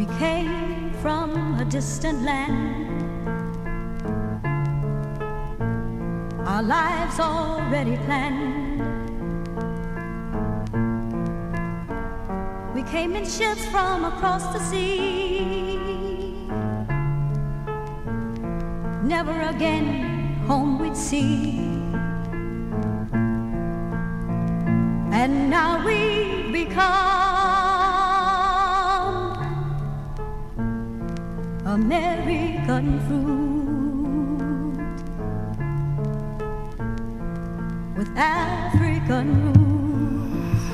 We came from a distant land. Our lives already planned. We came in ships from across the sea. Never again home we'd see. And now we become American fruit with African roots.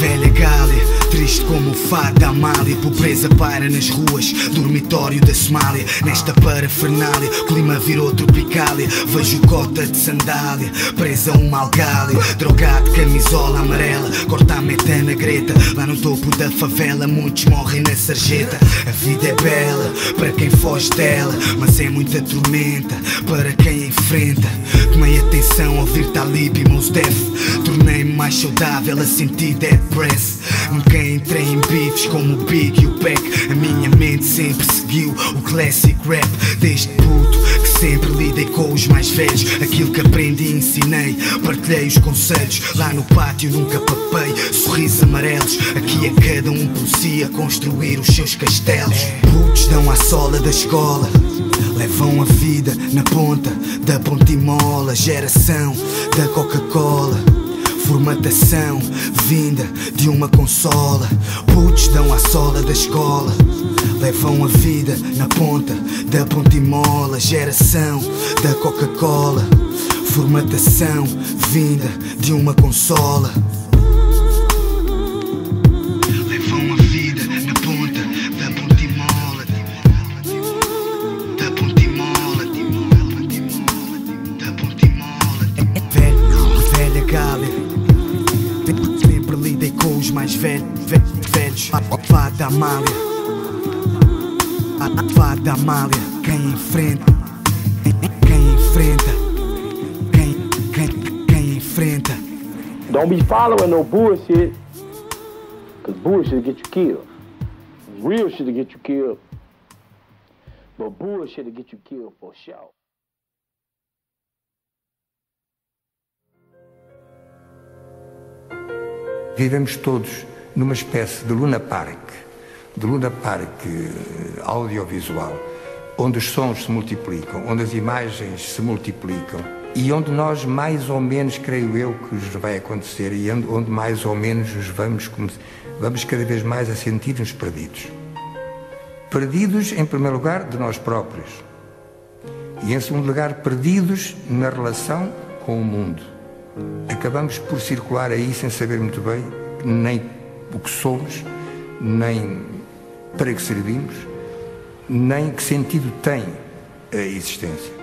Velha Gália, triste como o fado da Amália Pobreza paira nas ruas, dormitório da Somália Nesta parafernália, clima virou tropicália Vejo cota de sandália, presa uma algália Drogado, camisola amarela, corta a meta na greta Lá no topo da favela, muitos morrem na sarjeta. A vida é bela, para quem foge dela Mas é muita tormenta, para quem enfrenta. Tomei atenção ao ouvir Talib e Mos Def Tornei-me mais saudável a sentir press Nunca entrei em beefs como o Big e o Beck. A minha mente sempre seguiu o classic rap. Desde puto que sempre lidei com os mais velhos. Aquilo que aprendi ensinei Partilhei os conselhos. Lá no pátio nunca papei Sorrisos amarelos. Aqui a cada um por si a construir os seus castelos. Putos dão à sola da escola Levam a vida na ponta da ponta e mola. Geração da Coca-Cola Formatação vinda de uma consola. Putos dão à sola da escola Levam a vida na ponta da ponta e mola Geração da Coca-Cola Formatação vinda de uma consola mais velhos, velhos. Fada Amália, Fada Amália. Quem enfrenta, quem enfrenta, quem, quem, quem enfrenta. Don't be following no bullshit. Cause bullshit get you killed. Real shit get you killed. But bullshit get you killed for sure. Vivemos todos numa espécie de Luna Park, de Luna Park eh, audiovisual, onde os sons se multiplicam, onde as imagens se multiplicam e onde nós mais ou menos, creio eu, que nos vai acontecer e onde, mais ou menos nos vamos, vamos cada vez mais a sentir-nos perdidos. Perdidos, em primeiro lugar, de nós próprios e, em segundo lugar, perdidos na relação com o mundo. Acabamos por circular aí sem saber muito bem nem o que somos, nem para que servimos, nem que sentido tem a existência.